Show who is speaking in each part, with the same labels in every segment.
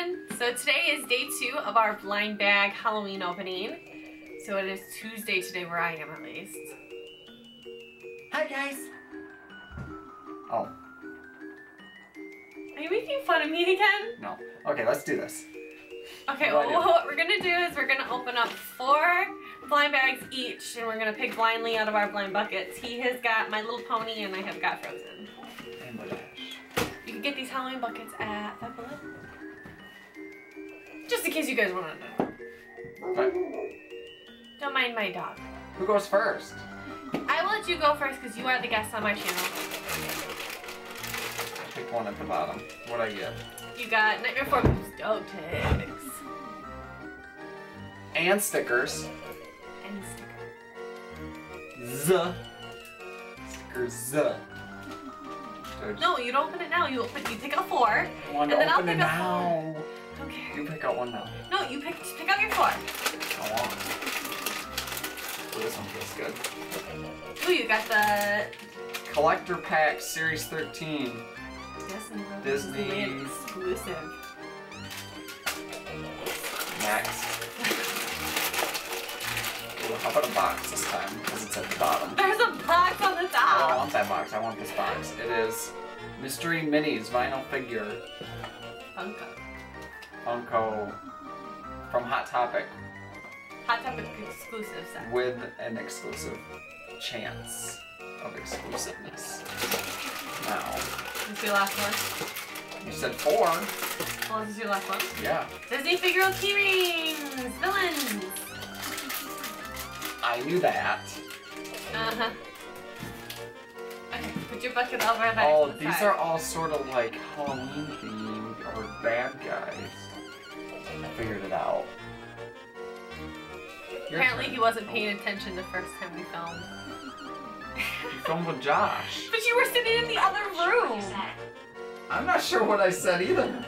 Speaker 1: everyone! So today is day two of our blind bag Halloween opening. So it is Tuesday today where I am at least.
Speaker 2: Hi guys. Oh,
Speaker 1: Are you making fun of me again?
Speaker 2: no. Okay, let's do this.
Speaker 1: Okay,
Speaker 2: What
Speaker 1: well what we're gonna do is we're gonna open up four blind bags each and we're gonna pick blindly out of our blind buckets. He has got My Little Pony and I have got Frozen.
Speaker 2: Rainbow Dash.
Speaker 1: You can get these Halloween buckets at Five Below. Just in case you guys wanna know.
Speaker 2: Okay.
Speaker 1: Don't mind my dog.
Speaker 2: Who goes first?
Speaker 1: I will let you go first because you are the guest on my channel.
Speaker 2: I pick one at the bottom. What I get?
Speaker 1: You got Nightmare Christmas dog tags.
Speaker 2: And stickers.
Speaker 1: And.
Speaker 2: Stickers. Z. So I just
Speaker 1: No, you don't open it now. You open. You pick out four.
Speaker 2: want
Speaker 1: and then I'll pick up
Speaker 2: now.
Speaker 1: Don't care.
Speaker 2: You pick out one now.
Speaker 1: No, you pick. Pick out your four.
Speaker 2: I want. Oh, this one feels good.
Speaker 1: Ooh, you got the
Speaker 2: Collector Pack Series 13.
Speaker 1: Disney
Speaker 2: Disney.
Speaker 1: Disneyland exclusive.
Speaker 2: Next. Ooh, how about a box this time? Because it's at the bottom.
Speaker 1: There's a box on the top.
Speaker 2: I don't want that box. I want this box. It is Mystery Minis vinyl figure
Speaker 1: Funko.
Speaker 2: Funko from Hot Topic
Speaker 1: Hot Topic exclusive set.
Speaker 2: with an exclusive chance of exclusiveness. Now,
Speaker 1: This is your last one.
Speaker 2: you said four.
Speaker 1: Well, this is your last one.
Speaker 2: Yeah,
Speaker 1: Disney figure key rings. Villains.
Speaker 2: I knew that.
Speaker 1: Uh huh. Okay, put your bucket over there.
Speaker 2: Oh, these
Speaker 1: side.
Speaker 2: are all sort of like Halloween themed or bad guys. I figured it out. Your
Speaker 1: Apparently,
Speaker 2: turn.
Speaker 1: he wasn't paying attention the first time we filmed.
Speaker 2: You filmed with Josh.
Speaker 1: But you were sitting in the other room.
Speaker 2: I'm not sure what I said either.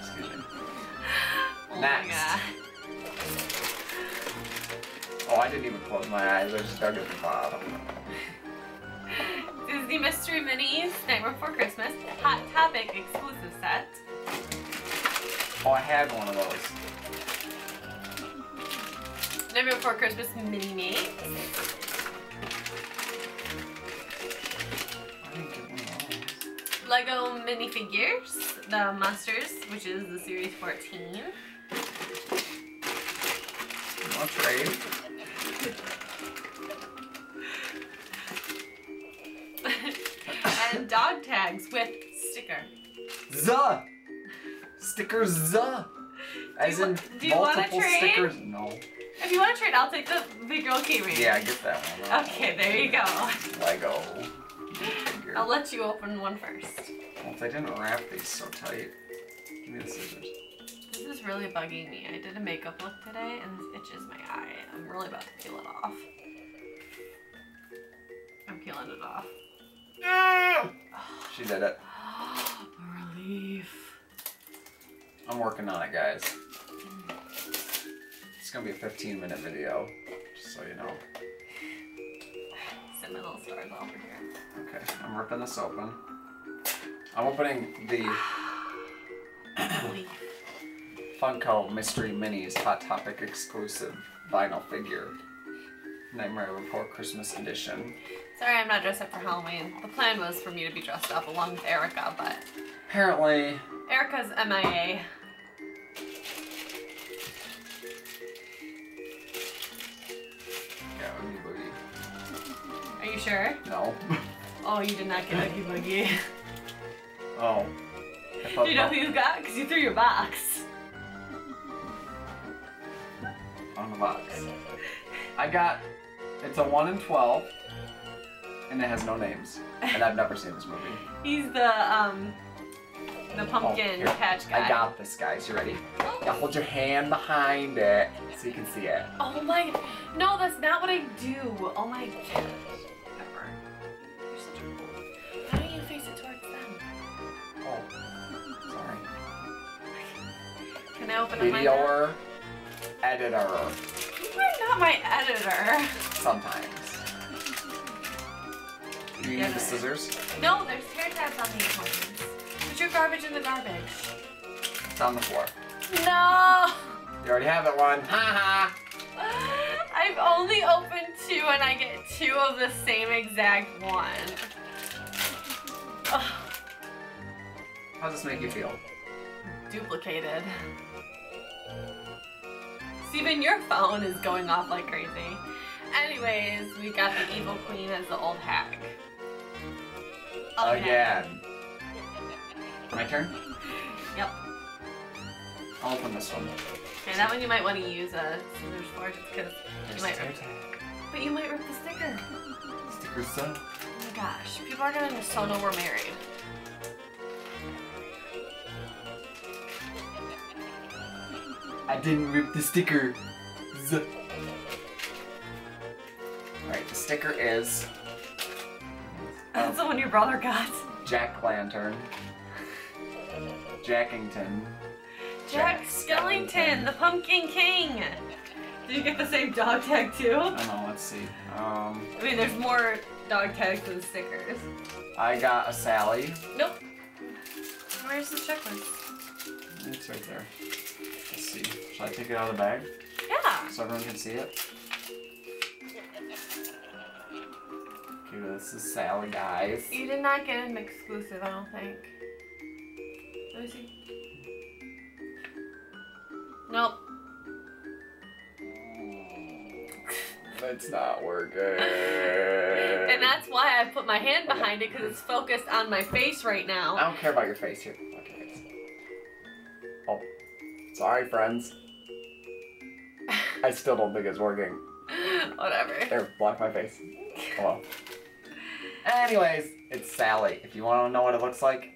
Speaker 2: Excuse me.
Speaker 1: Oh
Speaker 2: Next. Oh, I didn't even close my eyes. I just dug at the bottom.
Speaker 1: Disney Mystery Minis, Nightmare Before Christmas, Hot Topic exclusive set.
Speaker 2: Oh, I had one of those.
Speaker 1: Nightmare Before Christmas Mini Me.
Speaker 2: I didn't get one of those.
Speaker 1: Lego minifigures, the Monsters, which is the series 14.
Speaker 2: You want to trade?
Speaker 1: and dog tags with sticker.
Speaker 2: Zuh! Stickers! As
Speaker 1: you
Speaker 2: in
Speaker 1: do you
Speaker 2: multiple
Speaker 1: trade?
Speaker 2: stickers. No.
Speaker 1: If you want to trade, I'll take the big girl keyring.
Speaker 2: Yeah, I get that one.
Speaker 1: Okay, there you go.
Speaker 2: Lego.
Speaker 1: I'll let you open one first.
Speaker 2: Well, if they didn't wrap these so tight. Give me the scissors.
Speaker 1: This is really bugging me. I did a makeup look today and this itches my eye. I'm really about to peel it off. I'm peeling it off. Ah!
Speaker 2: She did it.
Speaker 1: Relief.
Speaker 2: I'm working on it, guys. It's gonna be a 15 minute video, just so you know.
Speaker 1: My little stars over here.
Speaker 2: Okay, I'm ripping this open. I'm opening the Funko Mystery Minis Hot Topic exclusive vinyl figure. Nightmare Before Christmas edition.
Speaker 1: Sorry I'm not dressed up for Halloween. The plan was for me to be dressed up along with Erica, but
Speaker 2: Apparently,
Speaker 1: Erica's MIA.
Speaker 2: yeah, Oogie Boogie.
Speaker 1: Are you sure?
Speaker 2: No.
Speaker 1: Oh, you did not get Oogie Boogie.
Speaker 2: Oh.
Speaker 1: Do you know who you got? Because you threw your box.
Speaker 2: on the box. I got it's a 1 in 12 and it has no names. And I've never seen this movie.
Speaker 1: He's the, um, the pumpkin
Speaker 2: Oh,
Speaker 1: patch guy.
Speaker 2: I got this, guys. You ready?
Speaker 1: Oh.
Speaker 2: Now hold your hand behind it so you can see it.
Speaker 1: Oh my, no, that's not what I do. Oh my god. Pepper. You're such a fool. Why don't you face it towards them?
Speaker 2: Oh, sorry.
Speaker 1: Can I open up my map?
Speaker 2: Editor,
Speaker 1: You are not my editor.
Speaker 2: sometimes. Do
Speaker 1: You
Speaker 2: need the scissors?
Speaker 1: No, there's tear tabs on these ones. Your garbage in the garbage.
Speaker 2: It's on the floor.
Speaker 1: No!
Speaker 2: You already have it one. Ha ha.
Speaker 1: I've only opened two and I get two of the same exact one. Ugh,
Speaker 2: How does this make you feel?
Speaker 1: duplicated. Steven, your phone is going off like crazy. Anyways, we got the evil queen as the old hack.
Speaker 2: Again. My turn?
Speaker 1: Yep.
Speaker 2: I'll open this one.
Speaker 1: And that one you might want to use a scissors for just because you might rip, but you might rip the sticker.
Speaker 2: Sticker set.
Speaker 1: Oh my gosh, people are gonna so know we're married.
Speaker 2: I didn't rip the sticker. Z- Alright, the sticker is
Speaker 1: That's the one your brother got.
Speaker 2: Jack Lantern. Jackington.
Speaker 1: Jack Skellington, the Pumpkin King. Did you get the same dog tag too?
Speaker 2: I don't know, let's see. Um,
Speaker 1: I mean, there's more dog tags than stickers.
Speaker 2: I got a Sally.
Speaker 1: Nope. Where's the checklist?
Speaker 2: It's right there. Let's see. Should I take it out of the bag
Speaker 1: Yeah.
Speaker 2: so everyone can see it? Okay, this is Sally, guys.
Speaker 1: You did not get an exclusive, I don't think. Let me see. Nope.
Speaker 2: It's not working.
Speaker 1: And that's why I put my hand behind it because it's focused on my face right now.
Speaker 2: I don't care about your face here. Okay. Oh, sorry, friends. I still don't think it's working.
Speaker 1: Whatever.
Speaker 2: There, block my face. Hello. Anyways, it's Sally. If you want to know what it looks like,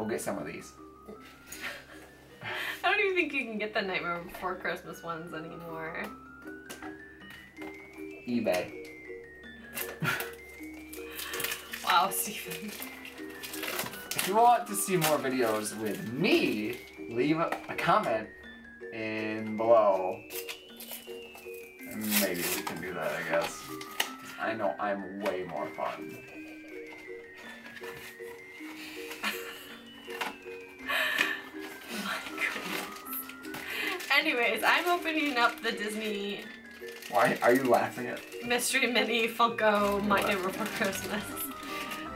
Speaker 2: go get some of these.
Speaker 1: I don't even think you can get the Nightmare Before Christmas ones anymore.
Speaker 2: eBay.
Speaker 1: Wow, Steven.
Speaker 2: If you want to see more videos with me, leave a a comment in below. Maybe we can do that, I guess. I know I'm way more fun.
Speaker 1: Anyways, I'm opening up the Disney
Speaker 2: Why are you laughing at?
Speaker 1: Mystery Mini Funko Nightmare Before Christmas.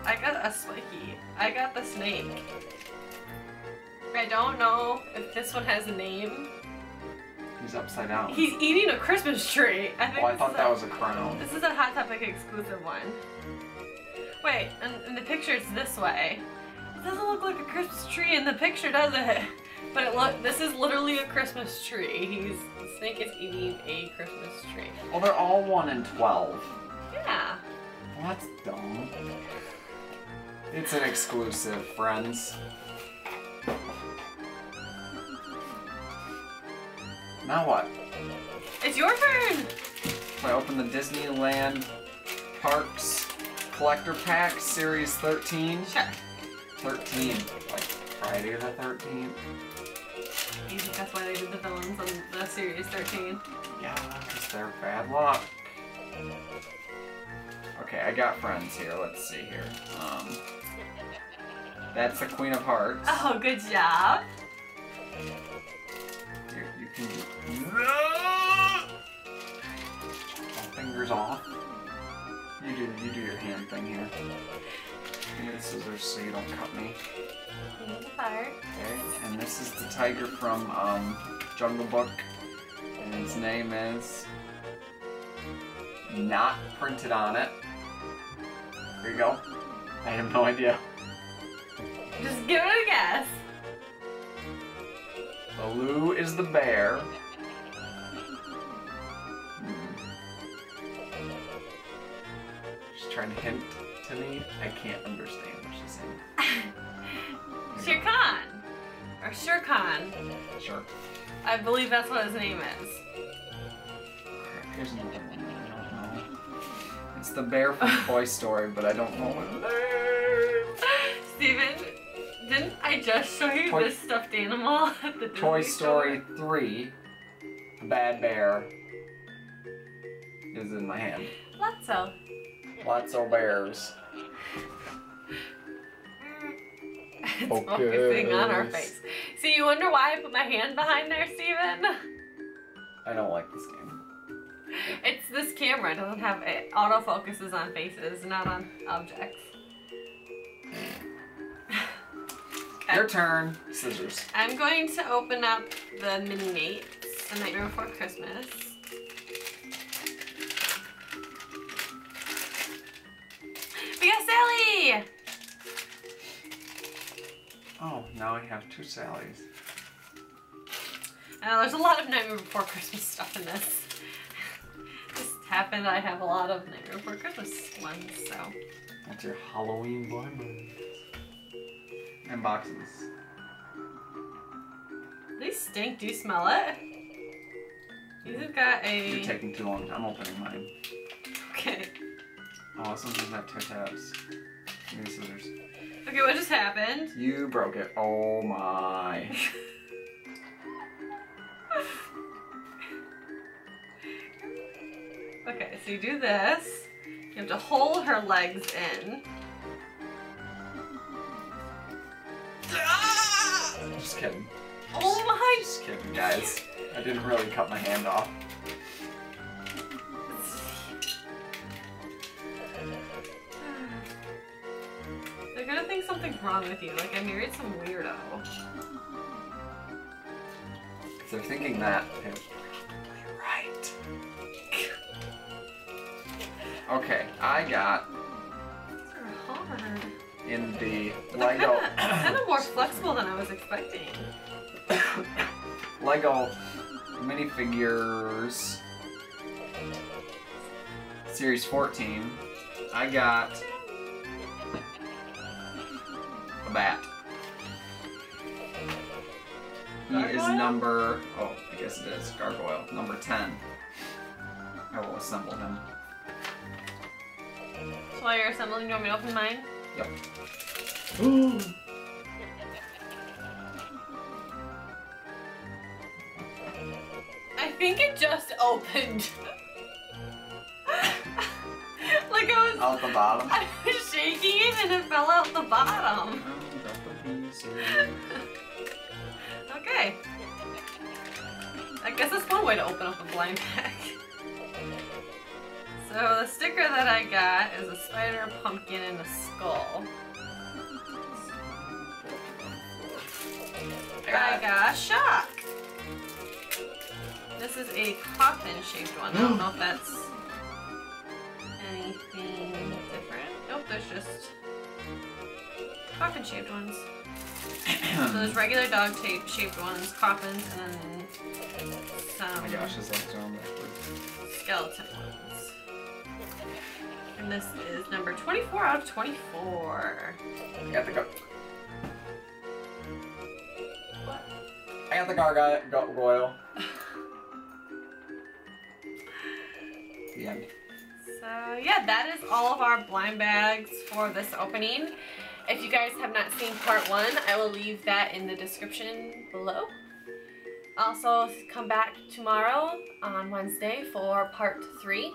Speaker 1: I got a spiky. I got the snake. I don't know if this one has a name.
Speaker 2: He's upside down.
Speaker 1: He's eating a Christmas tree. I think
Speaker 2: Oh, I thought that
Speaker 1: a-
Speaker 2: was a crown.
Speaker 1: This is a Hot Topic exclusive one. Wait, in, in the picture it's this way. It doesn't look like a Christmas tree in the picture, does it? But it look. This is literally a Christmas tree. He's the snake is eating a Christmas tree.
Speaker 2: Well, they're all 1 in 12.
Speaker 1: Yeah.
Speaker 2: Well, that's dumb. It's an exclusive, friends. Now what?
Speaker 1: It's your turn.
Speaker 2: I open the Disneyland Parks Collector Pack Series 13.
Speaker 1: Sure.
Speaker 2: 13. Like Friday the 13th.
Speaker 1: That's why they did the villains on the series 13.
Speaker 2: Yeah, because they're bad luck. Okay, I got friends here. Let's see here. Um, that's the Queen of Hearts.
Speaker 1: Oh, good job.
Speaker 2: Here, you can do. Fingers off. You do you do your hand thing here. Give me the scissors so you don't cut me. This is the tiger from um, Jungle Book, and his name is not printed on it. Here you go. I have no idea.
Speaker 1: Just give it a guess.
Speaker 2: Baloo is the bear. Hmm. She's trying to hint to me. I can't understand what she's saying.
Speaker 1: Shere Khan. Or Shere Khan.
Speaker 2: Sure.
Speaker 1: I believe that's what his name is.
Speaker 2: Here's another one that I don't know. It's the bear from Toy Story, but I don't know what it is.
Speaker 1: Steven, didn't I just show you
Speaker 2: Toy-
Speaker 1: this stuffed animal at the Disney
Speaker 2: Toy
Speaker 1: store?
Speaker 2: Story 3, the bad bear, is in my hand.
Speaker 1: Lotso.
Speaker 2: Lots of bears.
Speaker 1: It's focusing on our face. So you wonder why I put my hand behind there, Steven?
Speaker 2: I don't like this game.
Speaker 1: It's this camera. It doesn't have it. Autofocuses on faces, not on objects. Okay.
Speaker 2: Your turn. Scissors.
Speaker 1: I'm going to open up the Minimates, The Nightmare Before Christmas. We got Sally!
Speaker 2: Now I have two Sallys.
Speaker 1: Uh, there's a lot of Nightmare Before Christmas stuff in this. Just happened I have a lot of Nightmare Before Christmas ones, so.
Speaker 2: That's your Halloween blind. And boxes.
Speaker 1: These stink. Do you smell it? These have got a...
Speaker 2: You're taking too long. I'm opening mine.
Speaker 1: Okay.
Speaker 2: Oh, this one doesn't have two tabs. Give me scissors.
Speaker 1: Okay, what just happened?
Speaker 2: You broke it. Oh my.
Speaker 1: Okay, so you do this. You have to hold her legs in.
Speaker 2: Just kidding.
Speaker 1: Oh my!
Speaker 2: Just kidding, guys. I didn't really cut my hand off.
Speaker 1: Something's wrong with you. Like I married some weirdo.
Speaker 2: If they're thinking that, they're right. Okay, I got
Speaker 1: These are hard.
Speaker 2: in the
Speaker 1: They're
Speaker 2: Lego
Speaker 1: kind of more flexible than I was expecting.
Speaker 2: Lego minifigures series 14. I got bat. He is number oh, I guess it is gargoyle number 10. I will assemble him.
Speaker 1: So while you're assembling, you want me to open mine?
Speaker 2: Yep.
Speaker 1: I think it just opened. was,
Speaker 2: Out the bottom.
Speaker 1: I was shaking it and it fell out the bottom. Okay. I guess that's one way to open up a blind bag. So the sticker that I got is a spider, pumpkin, and a skull. I got a shock. This is a coffin shaped one. I don't know if that's anything different. Nope, there's just coffin shaped ones. So there's regular dog tape shaped ones, coffins, and then some
Speaker 2: Oh my gosh, are on backwards.
Speaker 1: skeleton ones. And this is number 24 out of 24.
Speaker 2: I got the gar-
Speaker 1: What?
Speaker 2: I got the gargoyle. gargoyle. the end.
Speaker 1: So yeah, that is all of our blind bags for this opening. If you guys have not seen part one, I will leave that in the description below. Also, come back tomorrow on Wednesday for part three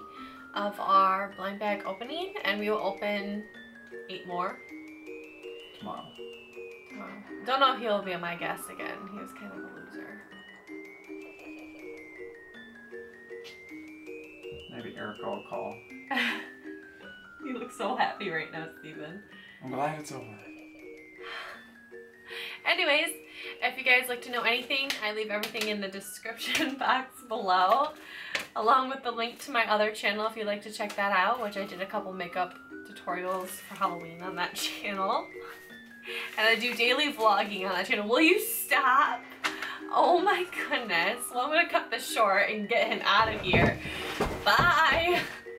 Speaker 1: of our blind bag opening, and we will open eight more
Speaker 2: Tomorrow.
Speaker 1: tomorrow. Don't know if he'll be my guest again. He was kind of a loser.
Speaker 2: Maybe Erica will call.
Speaker 1: you look so happy right now, Steven.
Speaker 2: I'm glad it's over.
Speaker 1: Anyways, if you guys like to know anything, I leave everything in the description box below, along with the link to my other channel if you'd like to check that out, which I did a couple makeup tutorials for Halloween on that channel. And I do daily vlogging on that channel. Will you stop? Oh my goodness. Well, I'm going to cut this short and get him out of here. Bye!